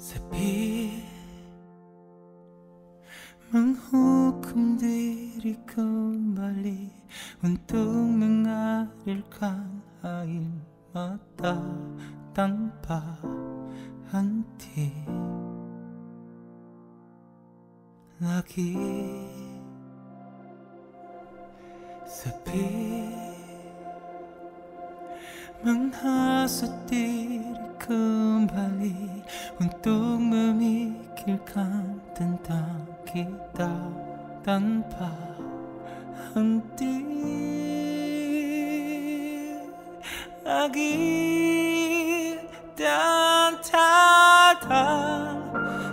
새빛 멍후금들이 금발리 운뚝 맹아리를 간 아일마다. 단파 한티. 나기 새 Untuk memikirkan tentang kita tanpa henti Lagi dan tak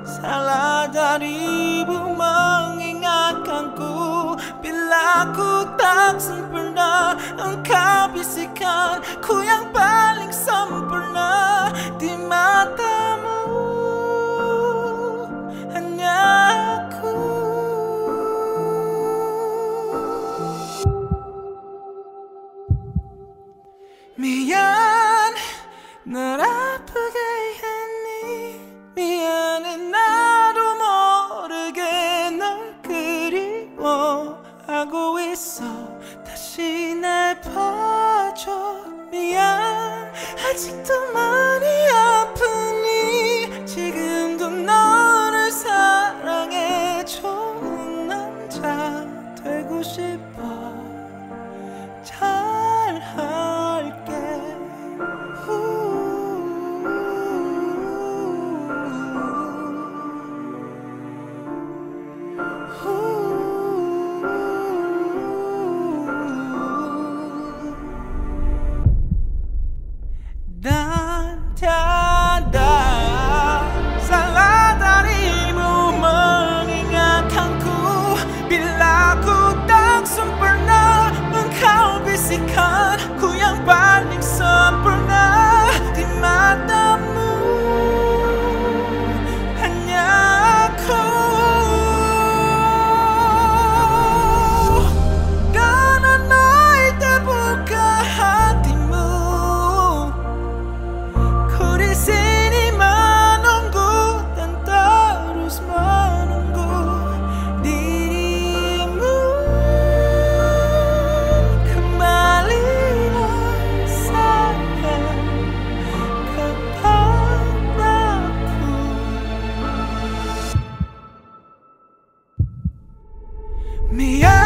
salah darimu mengingatkanku 널 아프게 했니? 미안해 나도 모르게 널 그리워하고 있어. 다시 날 봐줘. 미안. 아직도 말 me up.